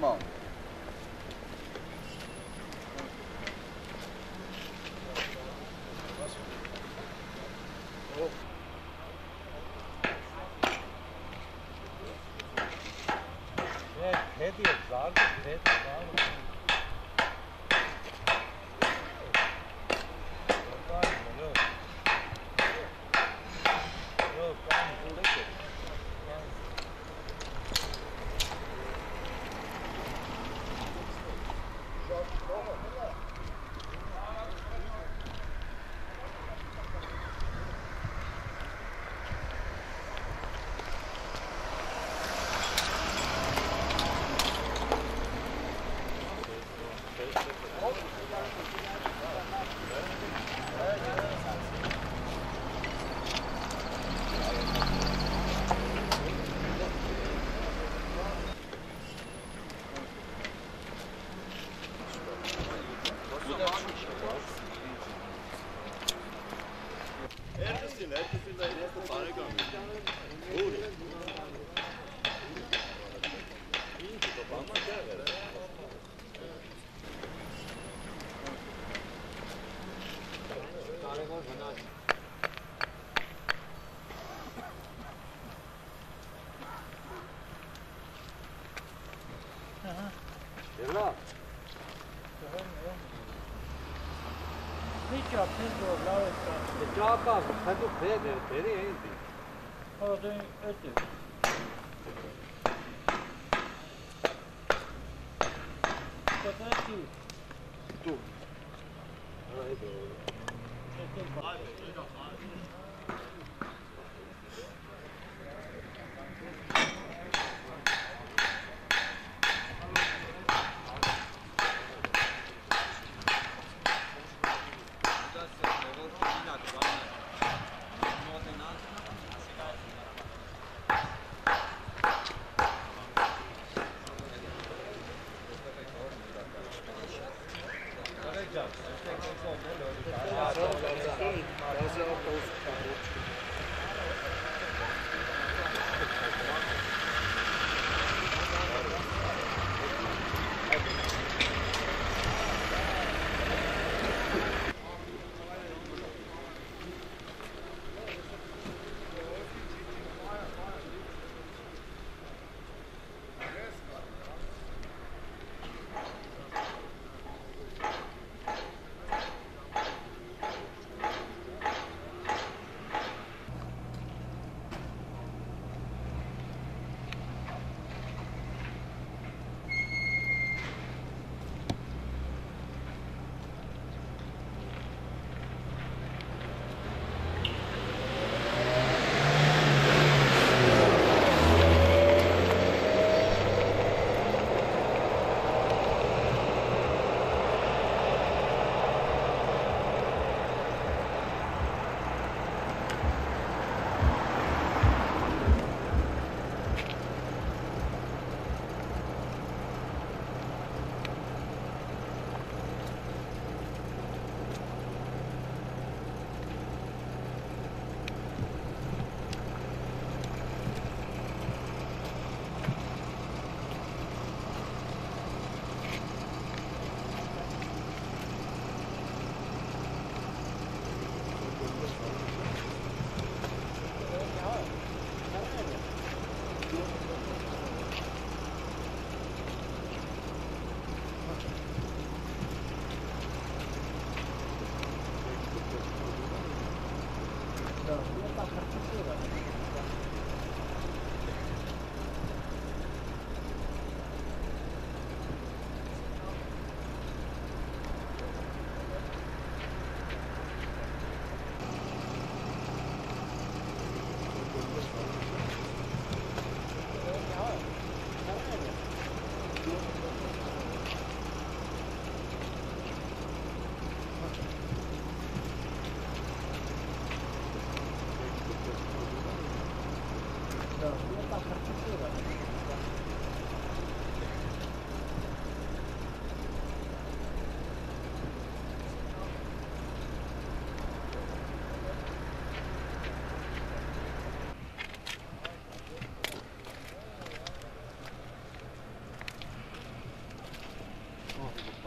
Tamam. Hediye zardı, hediye zardı. 연락. Mitt jobb tillgår Blåvika. Mitt jobb var att ta det, det är ingenting. Har du ett Tu. Ajde. Ajde. Obrigado.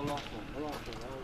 Coloca, coloca, coloca.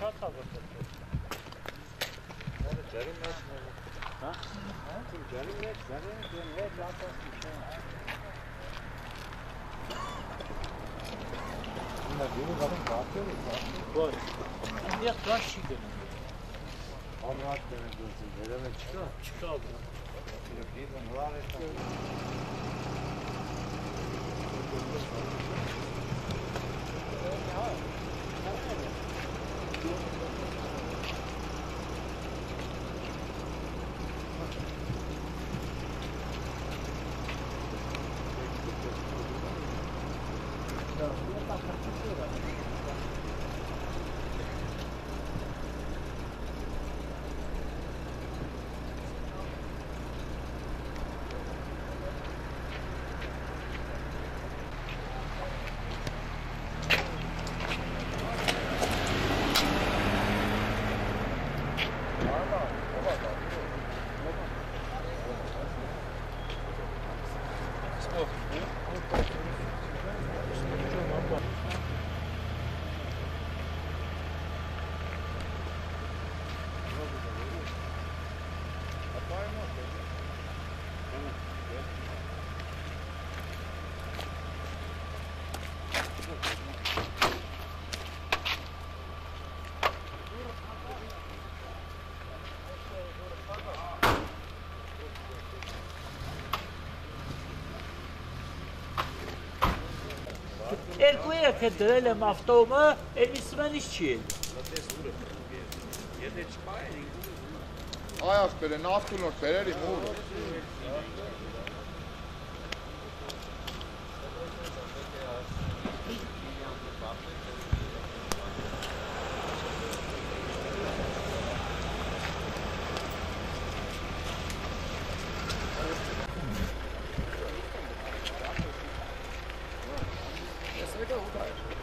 Kart hazır. Cerim yok. Ha? Cerim yok. Cerim yok. Cerim yok. Zaten bir şey var. Bunlar yeni kadın ne yapıyoruz? Var. Şimdi ya kaç şey dönüyor? Anlat beni diyorsun. Nereme çıkıyor? Çıkıyor abi. Yok değil mi? Var et. Thank you. Pô, երկու երեք է դրել եմ ավտոմը, էլ իսմենից չի էլ։ Եթե չպայեր ինգուրը։ Այ ախպեր է, նավտունոր, պերերի մուրը։ Oh, God.